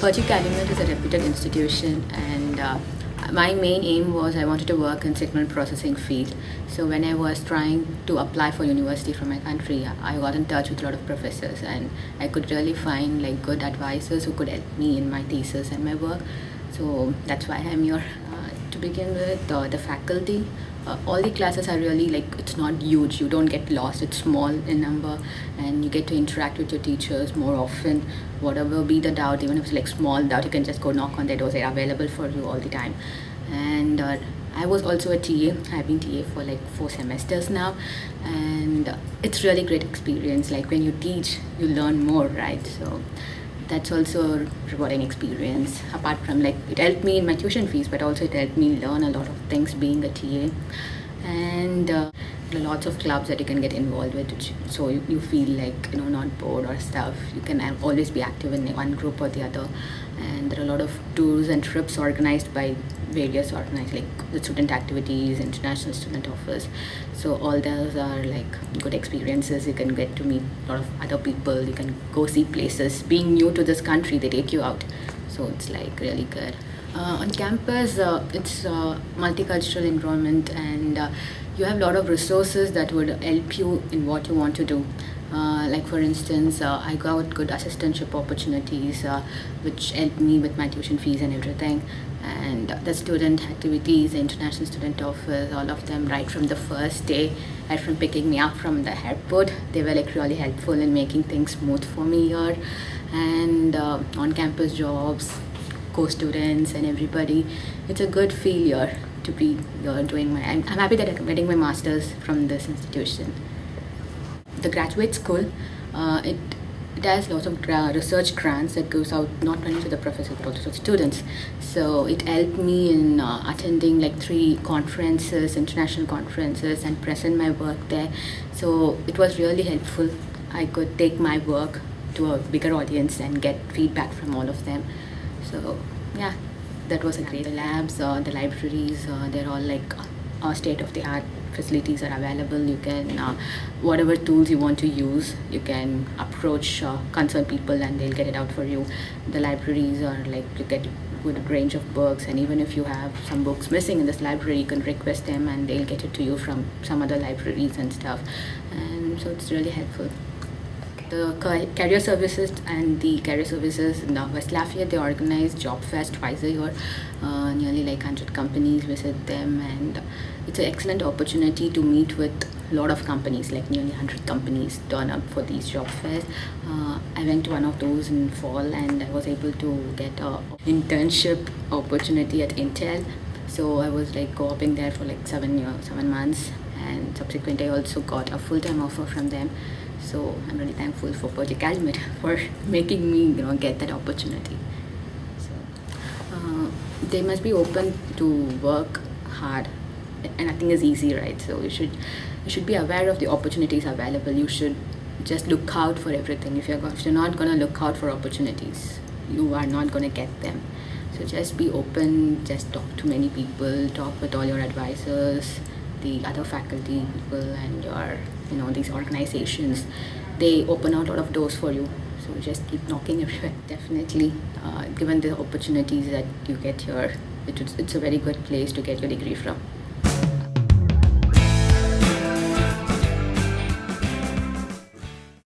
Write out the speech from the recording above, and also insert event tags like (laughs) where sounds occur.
Purdue Calumet is a reputed institution and uh, my main aim was I wanted to work in signal processing field. So when I was trying to apply for university from my country, I got in touch with a lot of professors and I could really find like good advisors who could help me in my thesis and my work. So that's why I'm here. To begin with, uh, the faculty uh, all the classes are really like it's not huge you don't get lost it's small in number and you get to interact with your teachers more often whatever be the doubt even if it's like small doubt you can just go knock on their doors they're available for you all the time and uh, I was also a TA. I've been TA for like four semesters now, and it's really great experience. Like when you teach, you learn more, right? So that's also a rewarding experience. Apart from like it helped me in my tuition fees but also it helped me learn a lot of things being a TA. And uh, lots of clubs that you can get involved with so you, you feel like you know not bored or stuff. You can always be active in one group or the other. And there are a lot of tours and trips organized by various organized like the student activities international student offers. So all those are like good experiences. You can get to meet a lot of other people. You can go see places. Being new to this country they take you out. So it's like really good. Uh, on campus uh, it's a multicultural environment and uh, you have a lot of resources that would help you in what you want to do. Uh, like for instance uh, I got good assistantship opportunities uh, which helped me with my tuition fees and everything. And the student activities the international student office, all of them right from the first day right from picking me up from the airport they were like really helpful in making things smooth for me here. And uh, on campus jobs co-students and everybody it's a good feel here be here doing my I'm, I'm happy that I'm getting my master's from this institution. The graduate school uh, it has lots of research grants that goes out not only to the professors but also to students. So it helped me in uh, attending like three conferences international conferences and present my work there. So it was really helpful. I could take my work to a bigger audience and get feedback from all of them. So yeah that was a great the labs uh, the libraries uh, they're all like uh, state of the art facilities are available. You can uh, whatever tools you want to use you can approach uh, concerned people and they'll get it out for you. The libraries are like you get a good range of books and even if you have some books missing in this library you can request them and they'll get it to you from some other libraries and stuff. And so it's really helpful the career services and the career services in West Lafayette, they organize job fest twice a year. Uh, nearly like 100 companies visit them and it's an excellent opportunity to meet with a lot of companies, like nearly 100 companies turn up for these job fairs. Uh, I went to one of those in fall and I was able to get a internship opportunity at Intel. So I was like co-oping there for like seven years, seven months and subsequently I also got a full-time offer from them. So I'm really thankful for Purdue Calumet (laughs) for making me you know get that opportunity. So uh, they must be open to work hard and nothing is easy right? So you should you should be aware of the opportunities available. You should just look out for everything. If you're, if you're not going to look out for opportunities you are not going to get them. So just be open. Just talk to many people. Talk with all your advisors the other faculty people and your you know these organizations they open out a lot of doors for you. So just keep knocking everywhere definitely. Uh, given the opportunities that you get here it, it's a very good place to get your degree from